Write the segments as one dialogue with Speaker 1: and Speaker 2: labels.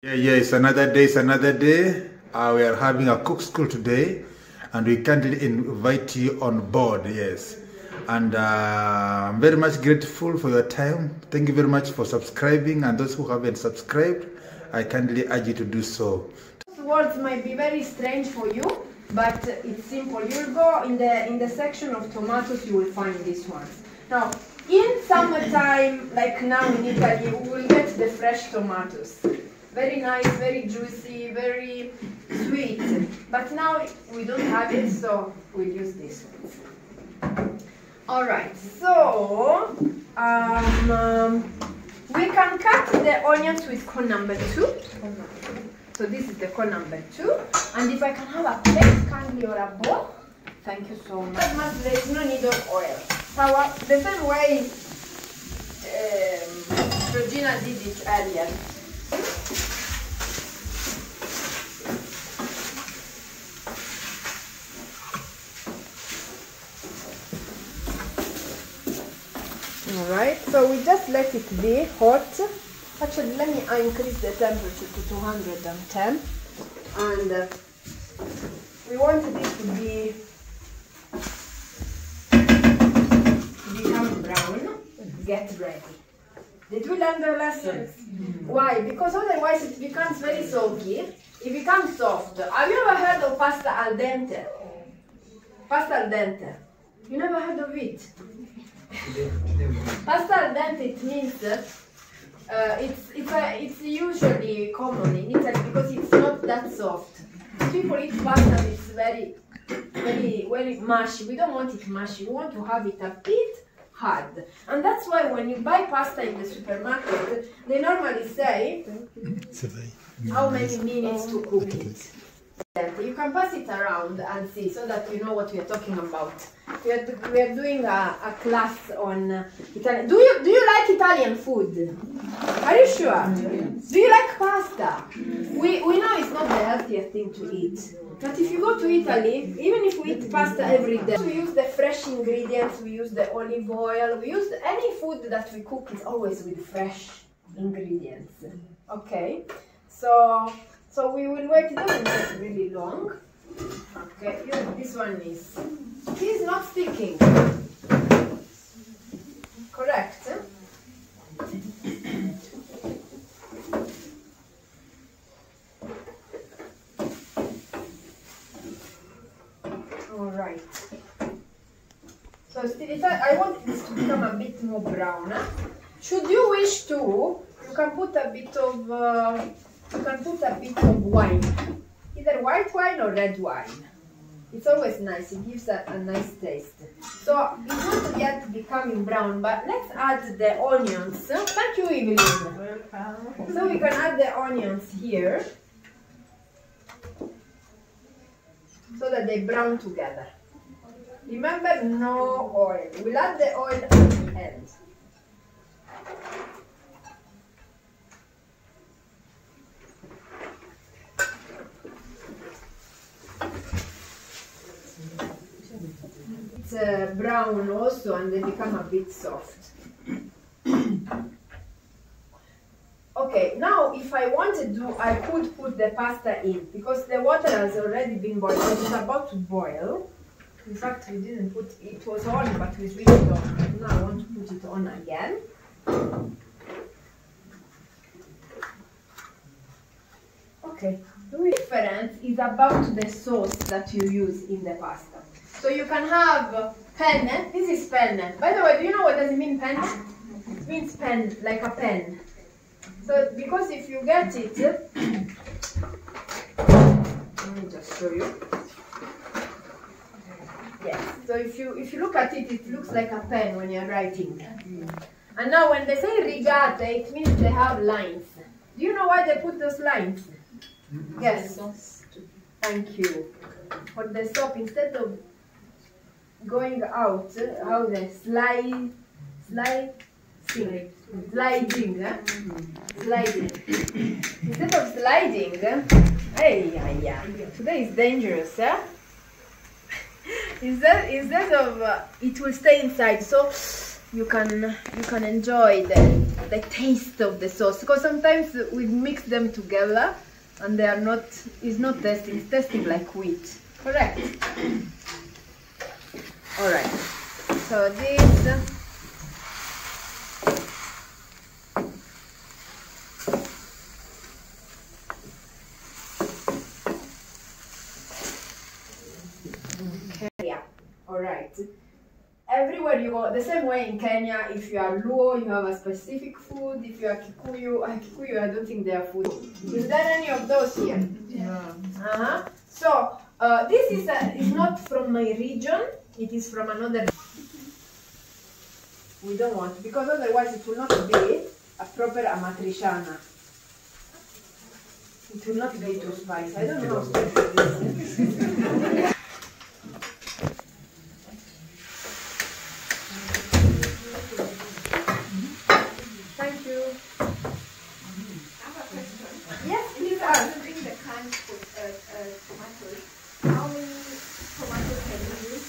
Speaker 1: Yeah, yeah, it's another day, it's another day. Uh, we are having a cook school today, and we kindly invite you on board, yes. And uh, I'm very much grateful for your time. Thank you very much for subscribing, and those who haven't subscribed, I kindly urge you to do so.
Speaker 2: Those words might be very strange for you, but it's simple. You'll go in the in the section of tomatoes, you will find these ones. Now, in summertime, like now in Italy, we will get the fresh tomatoes. Very nice, very juicy, very sweet. But now we don't have it, so we'll use this one. All right, so um, um, we can cut the onions with cone number two. So this is the cone number two. And if I can have a plate kindly or a bowl, thank you so much. There is no need of oil. So uh, the same way um, Regina did it earlier. Alright, so we just let it be hot. Actually, let me increase the temperature to 210. And uh, we want this to be become brown. Get ready. Did we learn the lessons? Why? Because otherwise it becomes very soggy. It becomes soft. Have you ever heard of pasta al dente? Pasta al dente. You never heard of it? Pasta al dente it means uh, it's it's a, it's usually common in Italy because it's not that soft. People eat pasta it's very very very mushy. We don't want it mushy. We want to have it a bit hard. And that's why when you buy pasta in the supermarket, they normally say how many minutes to cook it. You can pass it around and see so that you know what we are talking about. We are, we are doing a, a class on uh, Italian. Do you do you like Italian food? Are you sure? Do you like pasta? We we know it's not the healthiest thing to eat. But if you go to Italy, even if we eat pasta every day, we use the fresh ingredients, we use the olive oil, we use any food that we cook is always with fresh ingredients. Okay? So so we will wait, it doesn't take really long. Okay, this one is, he's not sticking. Correct? eh? Alright. So still, it- I want this to become a bit more brown. eh? Should you wish to, you can put a bit of uh, you can put a bit of wine, either white wine or red wine. It's always nice, it gives a, a nice taste. So it's not yet becoming brown, but let's add the onions. Thank you, Evelyn. So we can add the onions here so that they brown together. Remember, no oil. We'll add the oil at the end. Uh, brown also and they become a bit soft. Okay, now if I wanted to, I could put the pasta in because the water has already been boiled. It's about to boil. In fact, we didn't put it was on, but we switched it off. Now I want to put it on again. Okay, the difference is about the sauce that you use in the pasta. So you can have penne. Eh? This is penne. By the way, do you know what does it mean pen? Ah. It means pen, like a pen. So because if you get it, let me just show you. Yes. So if you if you look at it, it looks like a pen when you're writing. And now when they say rigate, it means they have lines. Do you know why they put those lines? Mm-hmm. Yes. Thank you. For the stop, instead of going out, how they slide, slide, sliding, sliding, sliding. Instead of sliding, hey, yeah, yeah. Today is dangerous, eh? instead, instead of uh, it will stay inside, so you can you can enjoy the the taste of the sauce. Because sometimes we mix them together and they are not it's not tasting it's tasting like wheat. Correct all right so this Kenya. All right. Everywhere you go, the same way in Kenya, if you are Luo, you have a specific food. If you are Kikuyu, uh, Kikuyu, I don't think they are food. Is there any of those here?
Speaker 1: Yeah.
Speaker 2: Uh-huh. So, uh, this is, a, is not from my region. It is from another. We don't want, because otherwise it will not be a proper amatriciana. It will not be too spicy. I don't know how spicy it is. Thank you. Yes, please ask.
Speaker 3: Considering the canned to- uh, uh, tomatoes, how many tomatoes can you use?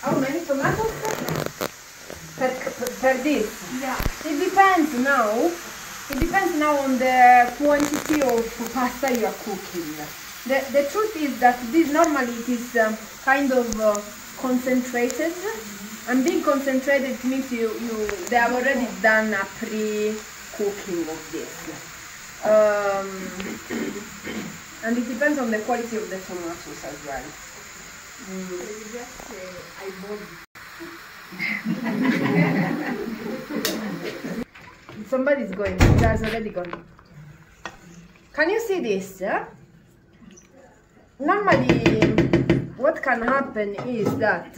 Speaker 2: How many tomatoes? Per, per this?
Speaker 3: Yeah.
Speaker 2: It depends now. It depends now on the quantity of pasta you are cooking. The, the truth is that this normally it is um, kind of uh, concentrated. And being concentrated means you, you they have already done a pre-cooking of this. Um, and it depends on the quality of the tomatoes as well.
Speaker 3: So you just say, I bought
Speaker 2: Somebody's going. Has already gone. Can you see this? yeah? Normally, what can happen is that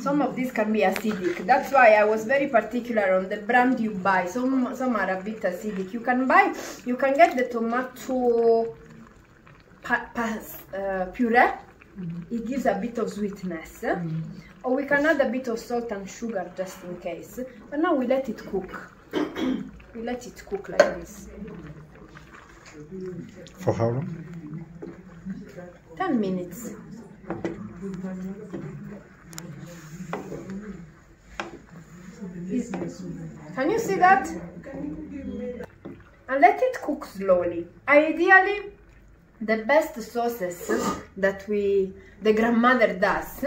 Speaker 2: some of this can be acidic. That's why I was very particular on the brand you buy. Some some are a bit acidic. You can buy, you can get the tomato pa- pas- uh, puree. It gives a bit of sweetness. Or we can add a bit of salt and sugar just in case. But now we let it cook. we let it cook like this.
Speaker 1: For how long?
Speaker 2: 10 minutes. Is- Can you see that? And let it cook slowly. Ideally, the best sauces that we the grandmother does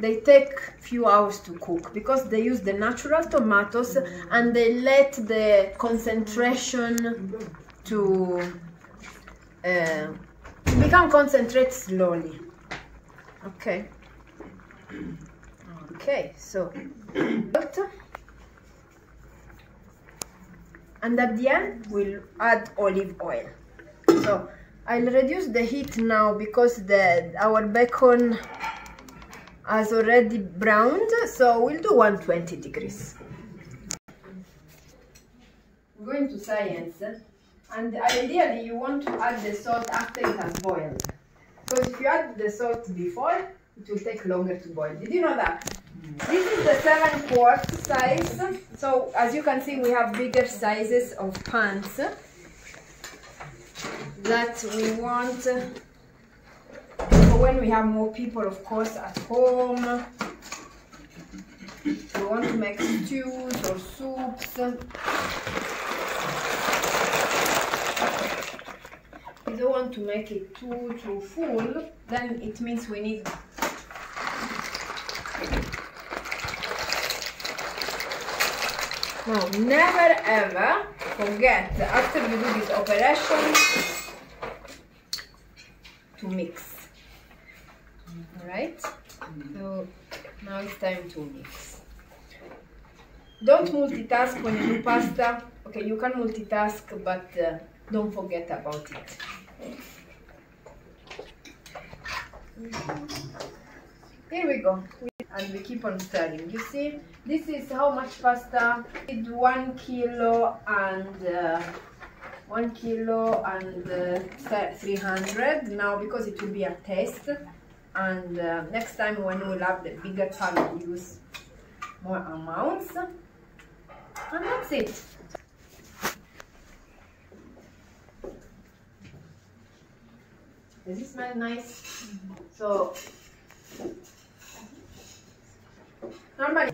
Speaker 2: they take few hours to cook because they use the natural tomatoes and they let the concentration to uh, become concentrate slowly. Okay. Okay so and at the end we'll add olive oil. So I'll reduce the heat now because the our bacon has already browned so we'll do 120 degrees. We're going to science and ideally you want to add the salt after it has boiled. Because if you add the salt before it will take longer to boil. Did you know that? This is the 7 quart size. So as you can see we have bigger sizes of pans that we want. For when we have more people of course at home. We want to make stews or soups. We don't want to make it too too full then it means we need now never ever forget after you do this operation to mix. All right so now it's time to mix. Don't multitask when you do pasta. Okay you can multitask but uh, don't forget about it. Here we go. And we keep on stirring. You see this is how much pasta it's one kilo and uh, one kilo and uh, 300 now because it will be a test and uh, next time when we'll have the bigger pan we'll use more amounts. And that's it. Does it smell nice? So normally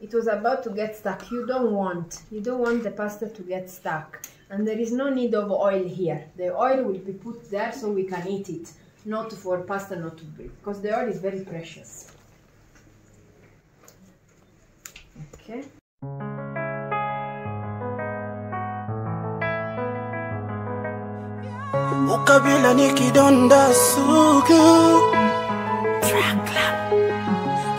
Speaker 2: it was about to get stuck. You don't want, you don't want the pasta to get stuck. And there is no need of oil here. The oil will be put there so we can eat it, not for pasta not to break, because the oil is very precious. Okay.
Speaker 4: ukabila ni kidonda sugu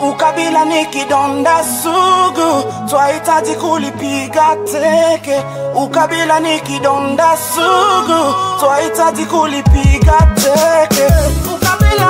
Speaker 4: ukabila ni kidonda sugu twahitaji kulipiga teke. Ukabila ni kidonda sugu twahitaji kulipiga teke. Ukabila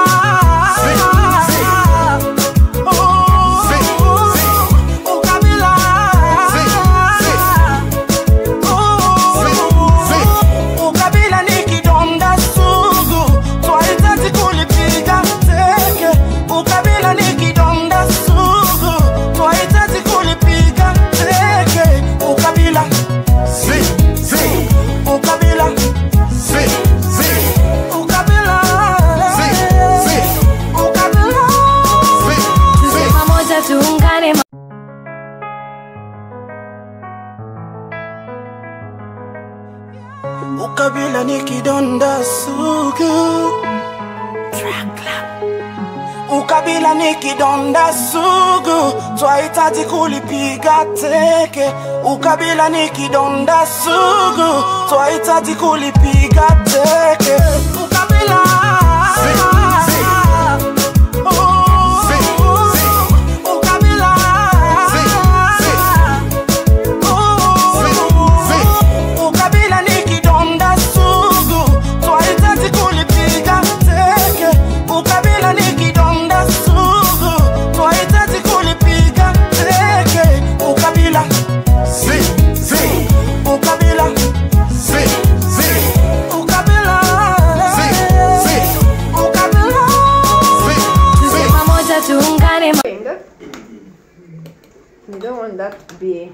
Speaker 4: ukabila ni kidonda sugu twahitaji kulipiga teke. Ukabila ni kidonda sugu twahitaji kulipiga teke
Speaker 2: that be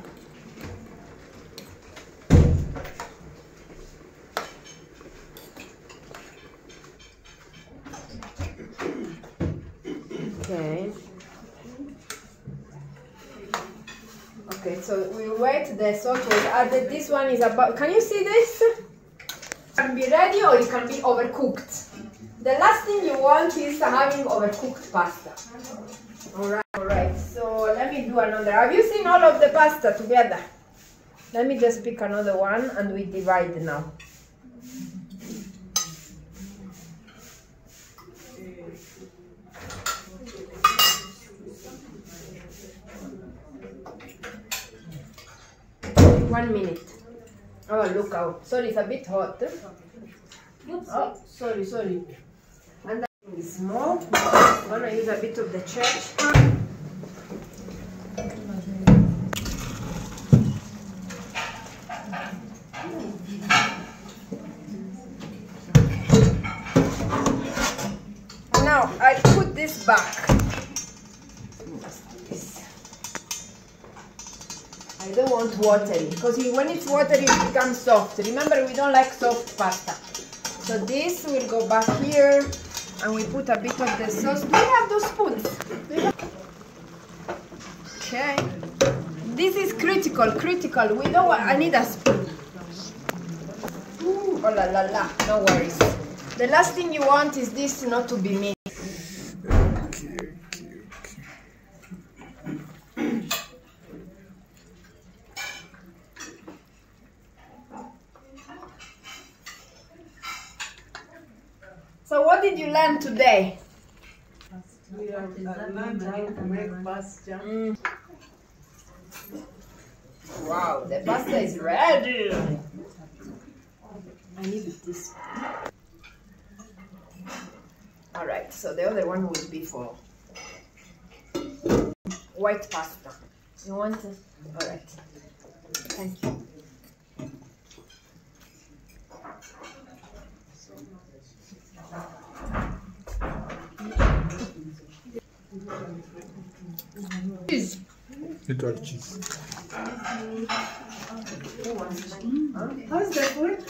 Speaker 2: Okay. Okay, so we wait the sauce was added. This one is about can you see this? can be ready or it can be overcooked. The last thing you want is having overcooked pasta. Alright, alright. So let me do another. Have you seen all of the pasta together? Let me just pick another one and we divide now. One minute. Oh, look out. Sorry, it's a bit hot. Oh, sorry, sorry. And that is small. I'm gonna use a bit of the church. Back. I don't want watery because when it's watery it becomes soft. Remember we don't like soft pasta. So this will go back here and we put a bit of the sauce. Do you have those spoons? Okay. This is critical, critical. We don't want, I need a spoon. Ooh, oh la la la, no worries. The last thing you want is this not to be mixed. So what did you learn today? Mm. Wow, the pasta is ready. I need this. All right, so the other one will be for white pasta. You want it? All right. Thank you. Cheese.
Speaker 1: Little cheese.
Speaker 2: How's the food?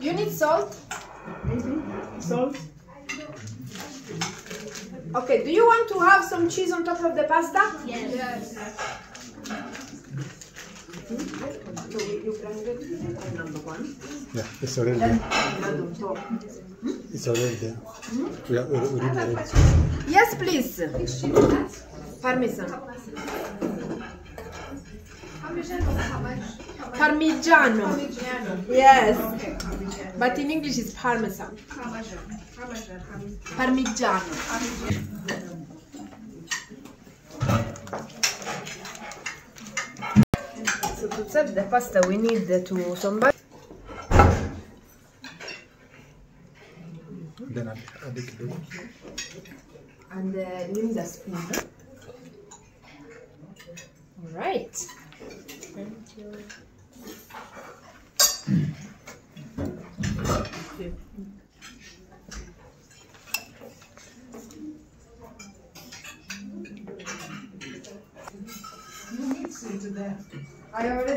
Speaker 2: You need salt? Maybe.
Speaker 5: Salt?
Speaker 2: Okay, do you want to have some cheese on top of the pasta?
Speaker 3: Yes. Hmm?
Speaker 2: So you prende number one.
Speaker 1: Yeah, it's already there.
Speaker 2: Vado un po'.
Speaker 1: It's already there. We are already already ready.
Speaker 2: Yes, please. Parmesan.
Speaker 3: Parmesan or how much?
Speaker 2: Parmigiano.
Speaker 3: Parmigiano.
Speaker 2: Yes. But in English it's Parmesan.
Speaker 3: Parmesan. Parmesan.
Speaker 2: Parmigiano.
Speaker 3: Parmigiano.
Speaker 2: So to serve the pasta we need to somebody
Speaker 1: Then add, add it kidogo.
Speaker 2: and uh, need a spoon. All right. I already